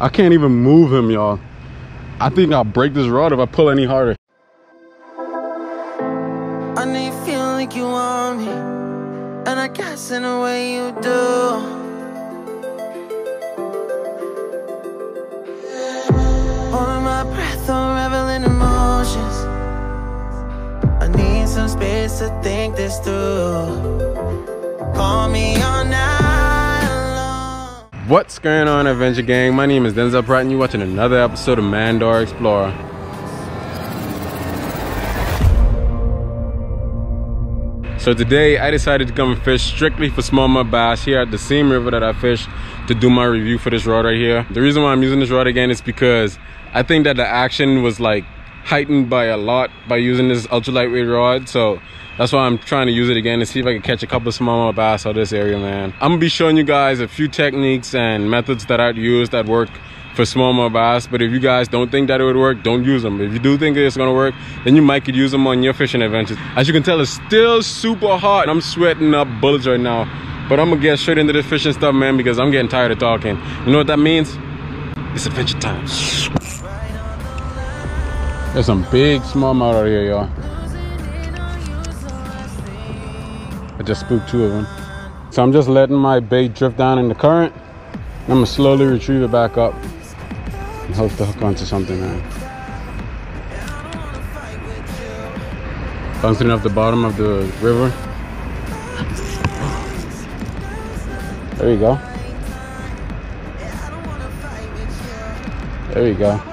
I can't even move him, y'all. I think I'll break this rod if I pull any harder. I like you want me, and I guess in a way you do. Holding my breath, unraveling emotions. I need some space to think this through. Call me night long. What's going on, Adventure Gang? My name is Denzel Pratt, and you're watching another episode of Mandora Explorer. So today, I decided to come and fish strictly for smallmouth bass here at the same river that I fished to do my review for this rod right here. The reason why I'm using this rod again is because I think that the action was like heightened by a lot by using this ultra lightweight rod. So that's why I'm trying to use it again to see if I can catch a couple smallmouth bass out of this area, man. I'm gonna be showing you guys a few techniques and methods that I'd use that work for smallmouth bass. But if you guys don't think that it would work, don't use them. If you do think it's gonna work, then you might could use them on your fishing adventures. As you can tell, it's still super hot. I'm sweating up bullets right now. But I'm gonna get straight into this fishing stuff, man, because I'm getting tired of talking. You know what that means? It's adventure time. There's some big smallmouth out here, y'all. I just spooked two of them. So I'm just letting my bait drift down in the current. I'm gonna slowly retrieve it back up and hope to hook onto something, man. Bouncing off the bottom of the river. There you go. There you go.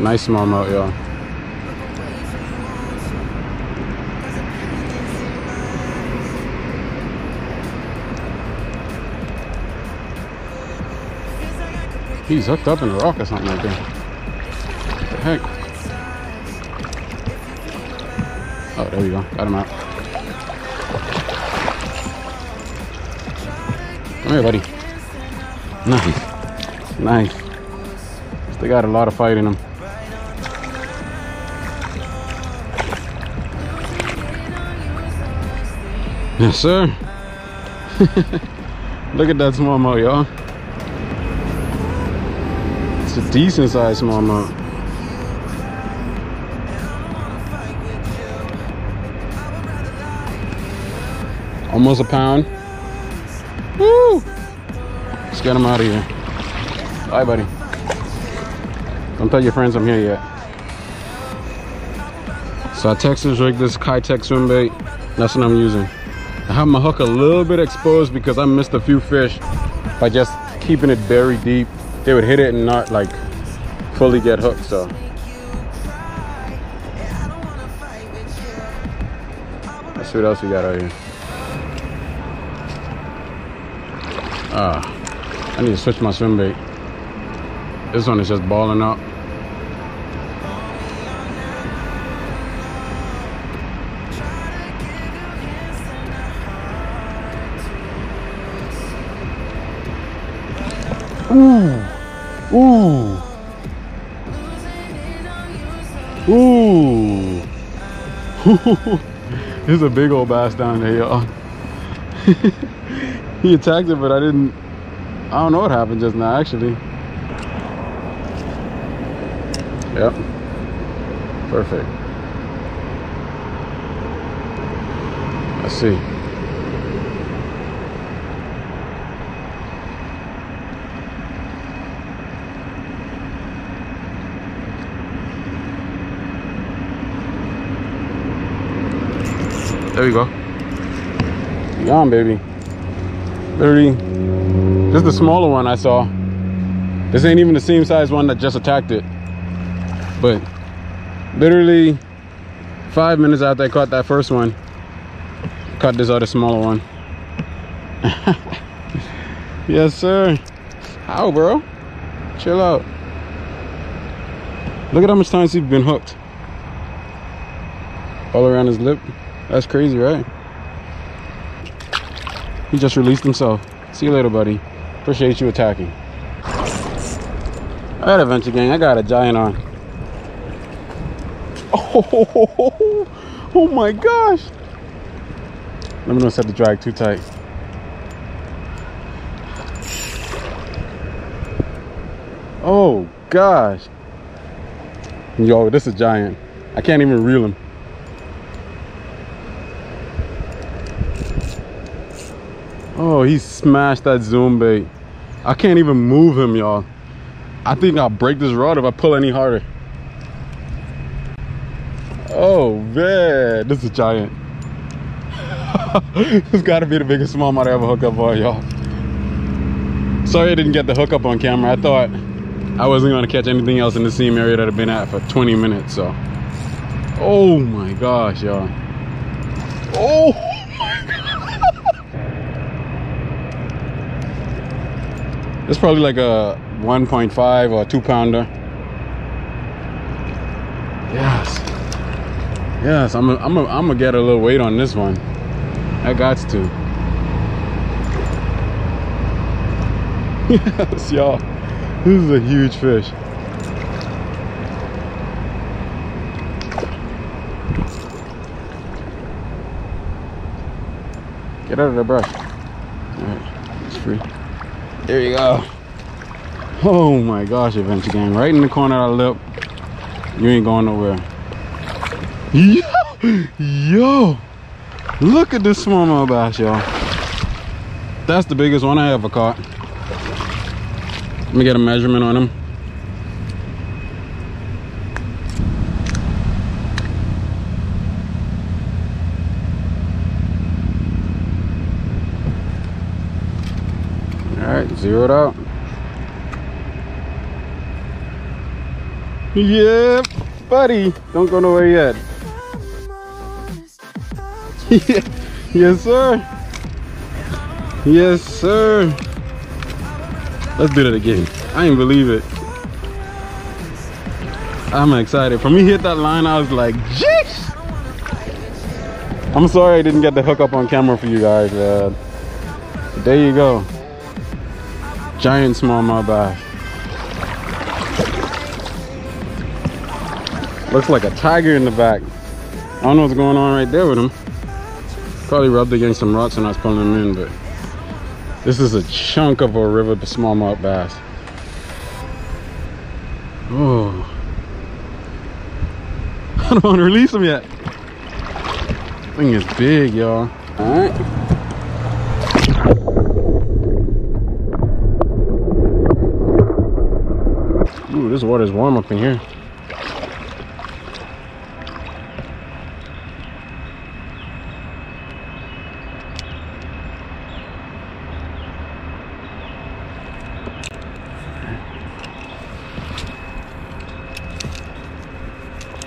Nice smallmouth, y'all. He's hooked up in a rock or something like that. What the heck? Oh, there we go. Got him out. Come here, buddy. Nice. Nice. They got a lot of fight in them. Yes, sir. Look at that smallmouth, y'all. It's a decent sized smallmouth. Almost a pound. Woo! Let's get him out of here. Bye, buddy. Don't tell your friends I'm here yet. So I Texas rigged this Keitech swim bait. That's what I'm using. I have my hook a little bit exposed because I missed a few fish by just keeping it very deep. They would hit it and not like fully get hooked, so. Let's see what else we got out here. Ah, I need to switch my swim bait. This one is just balling up. Ooh. There's a big old bass down there, y'all. he attacked it, but I didn't. I don't know what happened just now, actually. Yep. Perfect. Let's see. There we go. You baby. Literally, this is the smaller one I saw. This ain't even the same size one that just attacked it. But literally five minutes after I caught that first one, caught this other smaller one. yes, sir. How, bro? Chill out. Look at how much time he's been hooked. All around his lip. That's crazy, right? He just released himself. See you later, buddy. Appreciate you attacking. All right, Adventure Gang, I got a giant on. Oh, oh my gosh. Let me know set the drag too tight. Oh gosh. Yo, this is giant. I can't even reel him. Oh, he smashed that zoom bait. I can't even move him, y'all. I think I'll break this rod if I pull any harder. Oh man, this is giant. this has gotta be the biggest smallmouth I ever hooked up on, y'all. Sorry I didn't get the hookup on camera. I thought I wasn't gonna catch anything else in the same area that I've been at for 20 minutes, so. Oh my gosh, y'all. Oh my god. It's probably like a 1.5 or 2 pounder. Yes. Yes, I'm I'm I'm gonna get a little weight on this one. I got to. yes, y'all. This is a huge fish. Get out of the brush. Alright, it's free. There you go. Oh my gosh, Adventure Gang. Right in the corner of the lip. You ain't going nowhere. Yo! Yo! Look at this smallmouth bass, y'all. That's the biggest one I ever caught. Let me get a measurement on him. Right, zeroed out. Yep, buddy. Don't go nowhere yet. yes, sir. Yes, sir. Let's do that again. I ain't believe it. I'm excited. For me hit that line, I was like, jeez. I'm sorry I didn't get the hookup on camera for you guys. Uh, there you go. Giant smallmouth bass. Looks like a tiger in the back. I don't know what's going on right there with him. Probably rubbed against some rocks and I was pulling him in, but this is a chunk of a river smallmouth bass. Oh. I don't want to release him yet. Thing is big, y'all. All right. This water is warm up in here.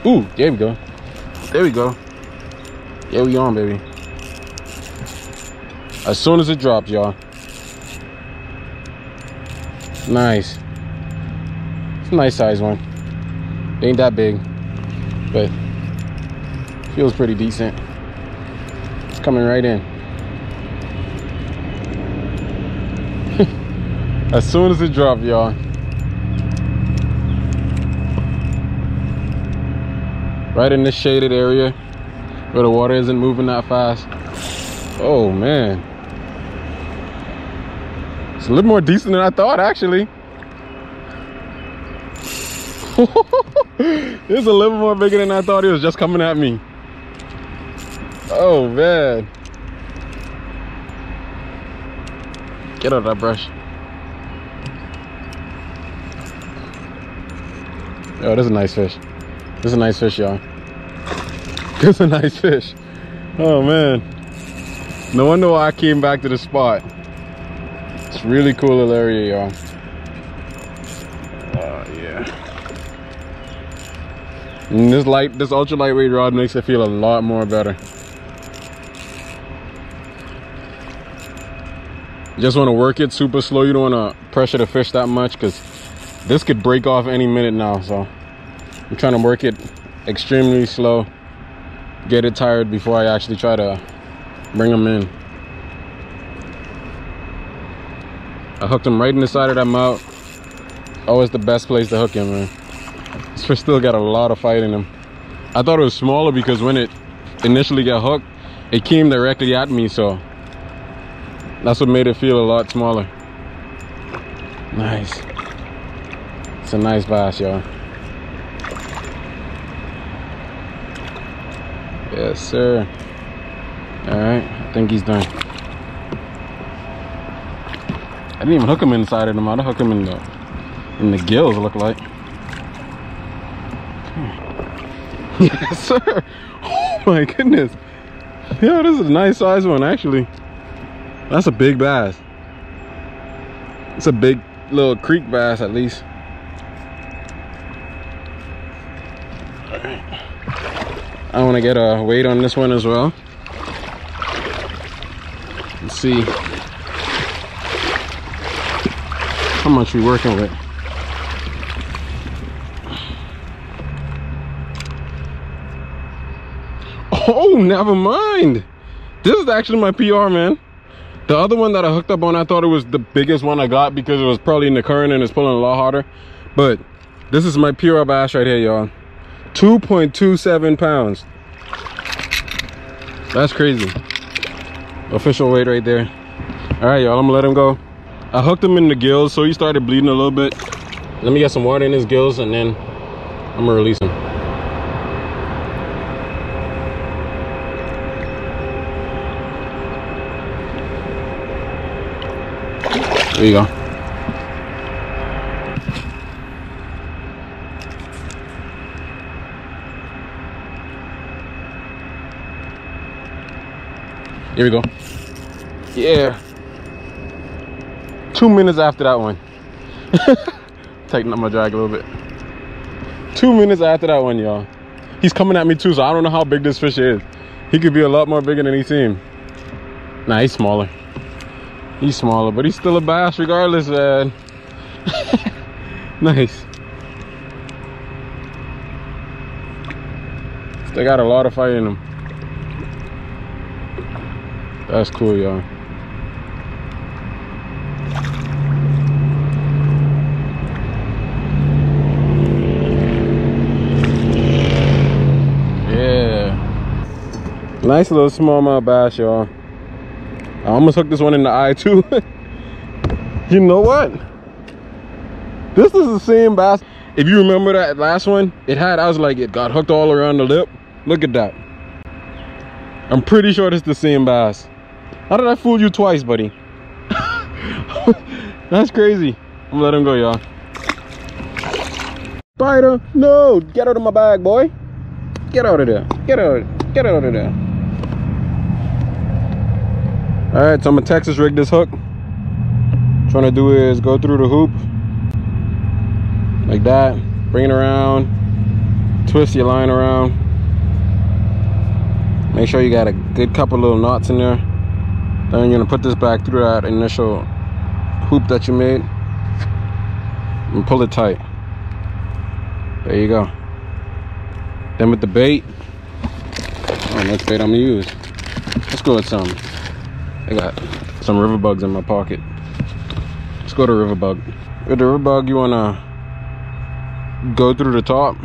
Ooh, there we go. There we go. Yeah, we on, baby. As soon as it drops, y'all. Nice. It's a nice size one. It ain't that big, but feels pretty decent. It's coming right in. as soon as it dropped, y'all. right in this shaded area where the water isn't moving that fast oh man it's a little more decent than i thought actually it's a little more bigger than i thought it was just coming at me oh man get out of that brush oh this is a nice fish this is a nice fish, y'all. This is a nice fish. Oh man. No wonder why I came back to the spot. It's really cool little area, y'all. And this light, this ultra lightweight rod makes it feel a lot more better. Just want to work it super slow. You don't want to pressure the fish that much because this could break off any minute now. So I'm trying to work it extremely slow, get it tired before I actually try to bring them in. I hooked him right in the side of that mouth. Always the best place to hook him, man. Fish still got a lot of fight in him. I thought it was smaller because when it initially got hooked, it came directly at me, so that's what made it feel a lot smaller. Nice. It's a nice bass, y'all. Yes, sir. All right, I think he's done. I didn't even hook him inside of them. I'd hook him in the in the gills. Look like. yes, sir. Oh my goodness. Yeah, this is a nice size one actually. That's a big bass. It's a big little creek bass at least. I want to get a weight on this one as well. Let's see how much we working with. Never mind. This is actually my PR, man. The other one that I hooked up on, I thought it was the biggest one I got because it was probably in the current and it's pulling a lot harder. But this is my PR bass right here, y'all. 2.27 pounds. That's crazy. Official weight right there. All right, y'all, I'm gonna let him go. I hooked him in the gills, so he started bleeding a little bit. Let me get some water in his gills and then I'm gonna release him. There you go. Here we go. Yeah. Two minutes after that one. Tighten up my drag a little bit. Two minutes after that one, y'all. He's coming at me too, so I don't know how big this fish is. He could be a lot more bigger than he seemed. Nah, he's smaller. He's smaller, but he's still a bass regardless, man. nice. They got a lot of fight in them. That's cool, y'all. Yeah. Nice little smallmouth bass, y'all. I almost hooked this one in the eye too. you know what? This is the same bass. If you remember that last one, it had, I was like, it got hooked all around the lip. Look at that. I'm pretty sure it's the same bass. How did I fool you twice, buddy? That's crazy. I'm gonna let him go, y'all. Spider, no! Get out of my bag, boy. Get out of there. Get out. Get out of there. All right, so I'm gonna Texas rig this hook. trying to do is go through the hoop like that, bring it around, twist your line around. Make sure you got a good couple little knots in there. Then you're gonna put this back through that initial hoop that you made and pull it tight. There you go. Then with the bait, oh, next bait I'm gonna use. Let's go with some. I got some river bugs in my pocket. Let's go to river bug. With the river bug, you wanna go through the top,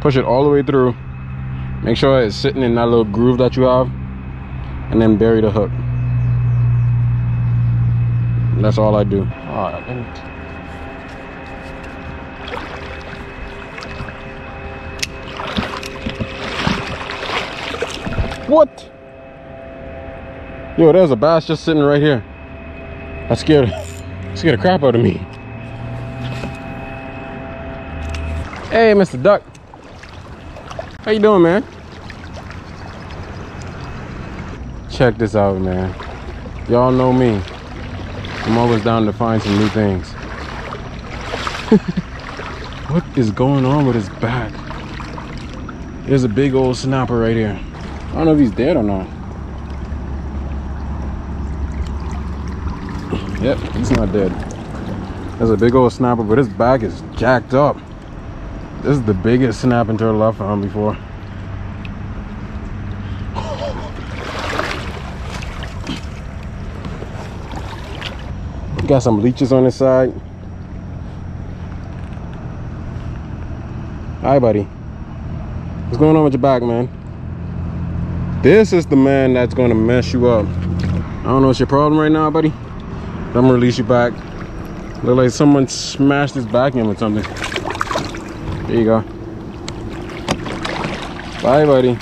push it all the way through. Make sure it's sitting in that little groove that you have, and then bury the hook. That's all I do. What? Yo, there's a bass just sitting right here. That scared, scared the crap out of me. Hey, Mr. Duck. How you doing, man? Check this out, man. Y'all know me. I'm always down to find some new things. what is going on with his back? There's a big old snapper right here. I don't know if he's dead or not. Yep, he's not dead. There's a big old snapper, but his back is jacked up. This is the biggest snapping turtle I've found before. Got some leeches on his side. Hi, buddy. What's going on with your back, man? This is the man that's going to mess you up. I don't know what's your problem right now, buddy. I'm to release you back. Look like someone smashed his back in with something. There you go. Bye, buddy.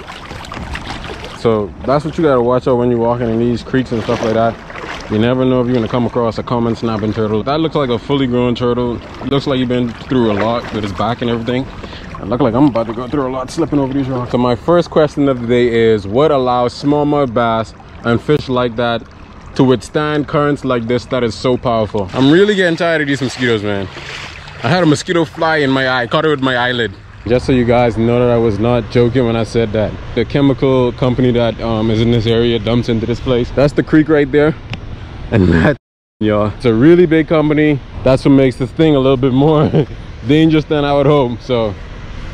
So that's what you gotta watch out when you're walking in these creeks and stuff like that. You never know if you're gonna come across a common snapping turtle. That looks like a fully grown turtle. Looks like you've been through a lot with his back and everything. Look like I'm about to go through a lot slipping over these rocks. So my first question of the day is what allows smallmouth bass and fish like that to withstand currents like this that is so powerful? I'm really getting tired of these mosquitoes, man. I had a mosquito fly in my eye, caught it with my eyelid. Just so you guys know that I was not joking when I said that. The chemical company that um, is in this area dumps into this place. That's the creek right there. And that, y'all, it's a really big company. That's what makes this thing a little bit more dangerous than I would hope. So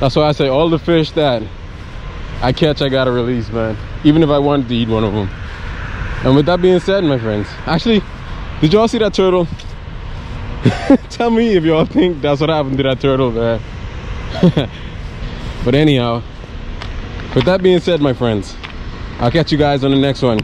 that's why I say all the fish that I catch, I gotta release, man. Even if I wanted to eat one of them. And with that being said, my friends, actually, did y'all see that turtle? Tell me if y'all think that's what happened to that turtle, man. but anyhow, with that being said, my friends, I'll catch you guys on the next one.